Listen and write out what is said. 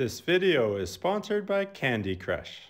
This video is sponsored by Candy Crush.